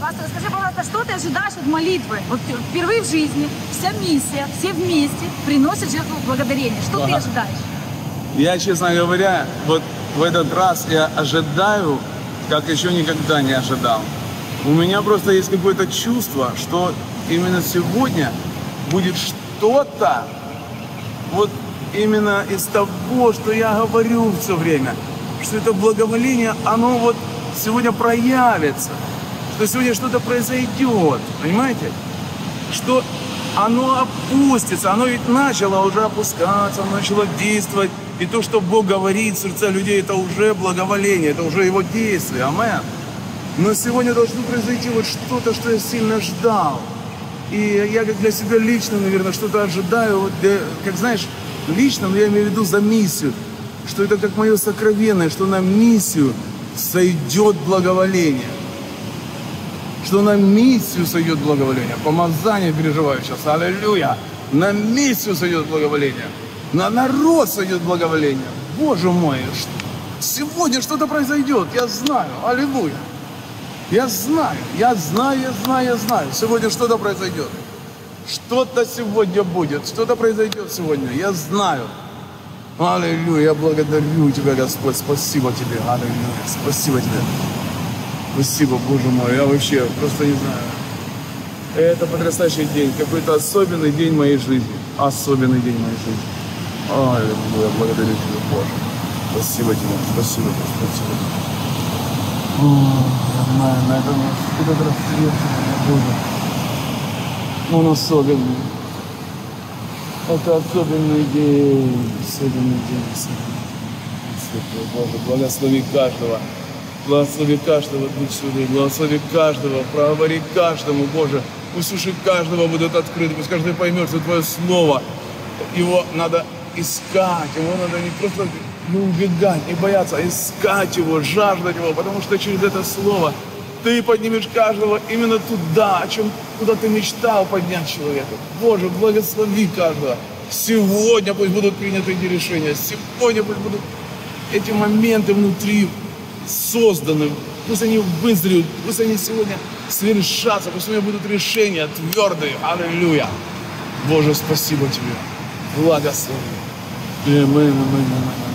Пастор, скажи, пожалуйста, что ты ожидаешь от молитвы? Вот впервые в жизни вся миссия, все вместе приносят жертву благодарения. Что ты Ага. ожидаешь? Я, честно говоря, вот в этот раз я ожидаю, как еще никогда не ожидал. У меня просто есть какое-то чувство, что именно сегодня будет что-то, вот именно из того, что я говорю все время, что это благоволение, оно вот сегодня проявится, что сегодня что-то произойдет, понимаете? Что оно опустится, оно ведь начало уже опускаться, оно начало действовать. И то, что Бог говорит в сердца людей, это уже благоволение, это уже Его действие. Амен. Но сегодня должно произойти вот что-то, что я сильно ждал. И я как для себя лично, наверное, что-то ожидаю, вот для- как знаешь, лично, но я имею в виду за миссию, что это как мое сокровенное, что на миссию сойдет благоволение что на миссию сойдет благоволение. Помазание переживаю сейчас. Аллилуйя. На миссию сойдет благоволение. На народ сойдет благоволение. Боже мой, ш- сегодня что-то произойдет. Я знаю. Аллилуйя. Я знаю, я знаю, я знаю, я знаю. Сегодня что-то произойдет. Что-то сегодня будет. Что-то произойдет сегодня. Я знаю. Аллилуйя. Я благодарю Тебя, Господь. Спасибо Тебе. Аллилуйя. Спасибо Тебе. Спасибо, Боже мой, я вообще просто не знаю. Это потрясающий день, какой-то особенный день моей жизни. Особенный день моей жизни. Аллилуйя, благодарю Тебя, Боже. Спасибо Тебе, спасибо спасибо. О, я знаю, на этом этот рассвет, Боже. Он особенный. Это особенный день, особенный день, особенный день. Святой Боже, благослови каждого. Благослови каждого, Дух Святой, благослови каждого, проговори каждому, Боже. Пусть уши каждого будут открыты, пусть каждый поймет, что Твое Слово, его надо искать, его надо не просто не убегать, не бояться, а искать его, жаждать его, потому что через это Слово ты поднимешь каждого именно туда, о чем, куда ты мечтал поднять человека. Боже, благослови каждого. Сегодня пусть будут приняты эти решения, сегодня пусть будут эти моменты внутри созданы, пусть они вызреют, пусть они сегодня свершатся, пусть у меня будут решения твердые. Аллилуйя. Боже, спасибо Тебе. Благослови. Аминь, аминь, аминь.